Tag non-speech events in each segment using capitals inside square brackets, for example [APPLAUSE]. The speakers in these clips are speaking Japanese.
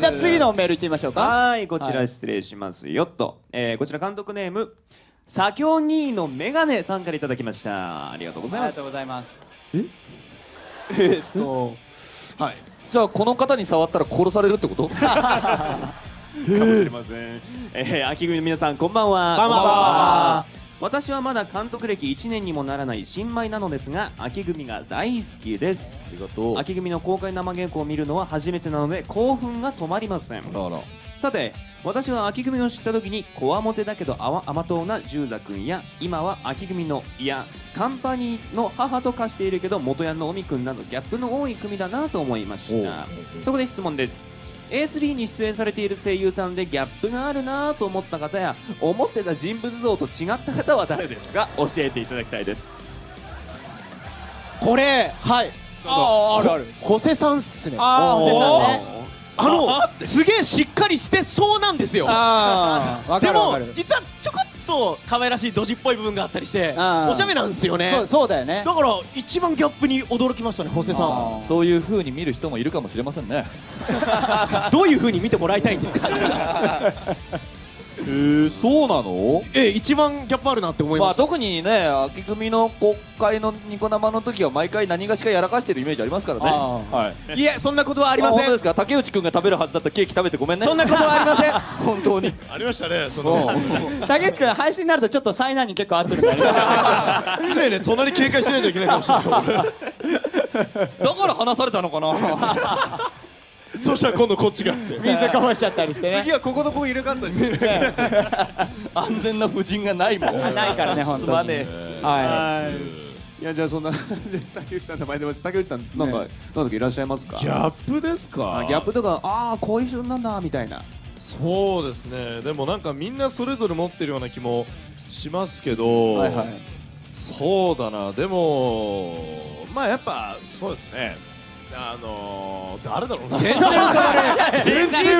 じゃあ次のメールいってみましょうか。はいこちら失礼しますよっと、えーこちら監督ネーム左京兄のメガネさんからいただきました。ありがとうございます。ありがとうございます。え？っとはい。じゃあこの方に触ったら殺されるってこと？[LAUGHS] かもしれません。えー、秋組の皆さん、こんばんは。こんばんは私はまだ監督歴1年にもならない新米なのですが、秋組が大好きです。ありがとう秋組の公開生稽古を見るのは初めてなので、興奮が止まりません。だからさて、私は秋組を知った時に、こわもてだけど甘甘党な十座くんや、今は秋組の、いや、カンパニーの母と化しているけど、元ヤンのオミくんなどギャップの多い組だなと思いました。そこで質問です。A3 に出演されている声優さんでギャップがあるなぁと思った方や思ってた人物像と違った方は誰ですか？教えていただきたいです。これはい。あああるある。ホセさんっすね。あね。あの [LAUGHS] すげえしっかりしてそうなんですよ。ああわでもかるわかる。実はちょこっと可愛らしいドジっぽい部分があったりしてお茶目なんですよね。そうそうだよね。だから一番ギャップに驚きましたねホセさん。そういう風に見る人もいるかもしれませんね。[LAUGHS] どういう風に見てもらいたいんですか？えー、そうなの？え一番ギャップあるなって思いまあました特にね秋組の国会のニコ生の時は毎回何がしかやらかしてるイメージありますからね。あはい。いえそんなことはありません。本当ですか？竹内くんが食べるはずだったケーキ食べてごめんね。そんなことはありません本当に。ありましたねその。[LAUGHS] 竹内君配信になるとちょっと災難に結構合ってるからね。[LAUGHS] 常にね隣警戒しないといけないかもしれない。俺 [LAUGHS] だから話されたのかなそしたら今度こっちがって。水こぼしちゃったりしてね。次はこことここ入れ替わったりする。[LAUGHS] 安全な夫人がないもん。ないからね本当に。すまねえ。ははい。いやじゃあそんな [LAUGHS] 竹内さんの前でます竹内さんなんか、ね。なんだかいらっしゃいますか？ギャップですか？あギャップとかああこういう人なんだみたいな。そうですね。でもなんかみんなそれぞれ持ってるような気もしますけど、いはいはい。そうだな。でもまあやっぱそうですねあのー、誰だろうな。全然浮かばねえ [LAUGHS] 全然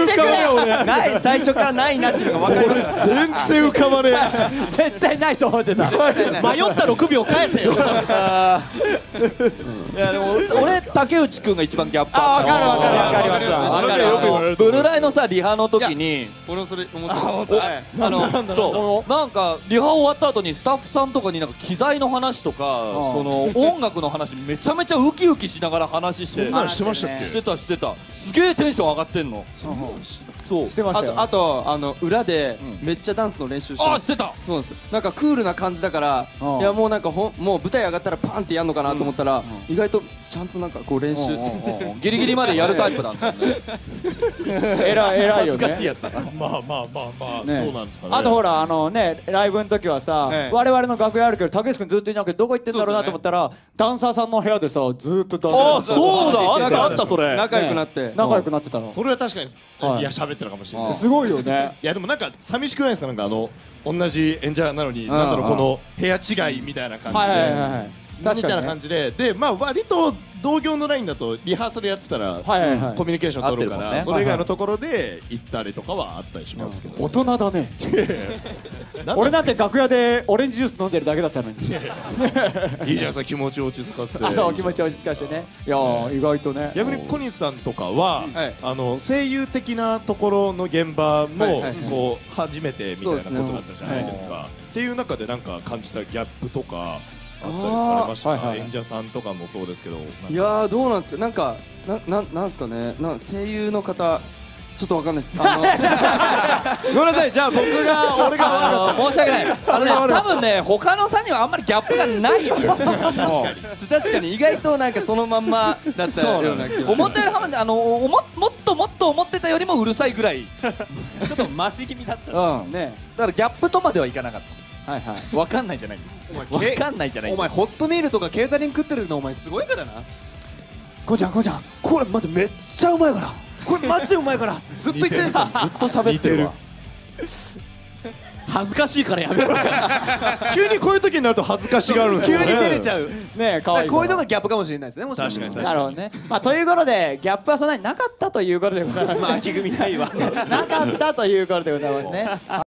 ない最初からないなっていうのが分かりました全然浮かばね [LAUGHS] 絶対ないと思ってた。迷った6秒返せよ。[LAUGHS] いやでも俺竹内くんが一番ギャップああった。分かる分かる分かります。分かる。よく言われるとブルライのさリハの時に俺もそれ思った。あのそう。なんかリハ終わった後にスタッフさんとかになんか機材の話とかんその音楽の話めちゃめちゃウキウキしながら話して。そんなのしてましたっけ？してたしてた。すげえテンション上がってんのそう。してましたよ。あとあとあの裏でうん。めっちゃダンスの練習してます。あしてた。そうなんです。よなんかクールな感じだからうんいやもうなんかほんもう舞台上がったらパンってやんのかなと思ったら意外とちゃんとなんかこう練習。ギリギリまでやるタイプなんだよね。[LAUGHS] 偉い偉い恥よね。ずかしいやつだな。まあまあまあまあ、ね。どうなんですかね。あとほらあのねライブの時はさ、ええ我々の楽屋あるけど竹内君ずっといなくてどこ行ってんだろうなと思ったら、ダンサーさんの部屋でさずーっとダンあそうだ。あったあったそれ。仲良くなって。仲良くなってたの、それは確かに、はい。い、や喋ってるかもしれない。すごいよね。いやでもなんか寂しくないですか？なんかあの同じ演者なのに、ん。なんだろうこの部屋違いみたいな感じで、みたいな感じで。でまあ割と同業のラインだとリハーサルやってたら、はいはいはい。コミュニケーション取るから、ね。それ以外のところで行ったりとかはあったりしますけど、大人だね。[LAUGHS] なん俺だって楽屋でオレンジジュース飲んでるだけだったのに。[LAUGHS] いいじゃんさ気持ち落ち着かせて。あ [LAUGHS] そう気持ち落ち着かせてね。いやー意外とね。逆に小西さんとかは、はい。あの声優的なところの現場も、はいこう初めてみたいなことだったじゃないですか。っていう中でなんか感じたギャップとかあったりされました。はいはい。演者さんとかもそうですけど。いやーどうなんですか？なんかなななんですかね？な声優の方ちょっとわかんないです。あの [LAUGHS] ごめんなさい。じゃあ僕が俺が悪かっあの申し訳ない。あのね多分ね他の3人はあんまりギャップがないよ。[LAUGHS] 確かに。意外となんかそのまんまだったような気が思ったよりはあのおももっともっと思ってたよりもうるさいぐらい。[LAUGHS] ちょっとマシ気味だったうん。ねだからギャップとまではいかなかっはいはい。たわかんないじゃない。わかんないじゃない。お前ホットミールとかケータリング食ってるのお前すごいからな。こうちゃんこうちゃんこれマジめっちゃうまいから。これマジでうまいから。ってずっと言ってるんですよずっと喋ってるわ。恥ずかしいからやめろ。た。[LAUGHS] 急にこういう時になると恥ずかしがるんです急よね。に照れちゃう。ね可愛いこういうのがギャップかもしれないですねもしかしたら。確かに確かに。なるほどね。まあということでギャップはそんなになかったということでございます、[LAUGHS] まあ秋組ないわ。[LAUGHS] なかったということでございますね